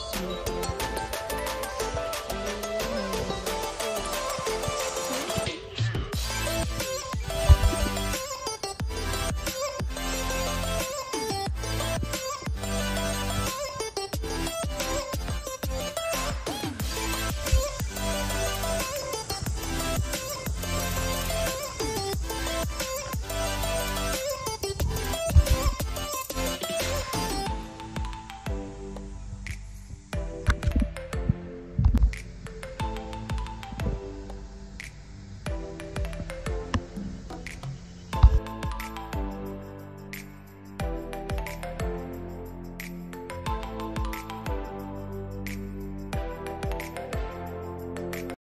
soon.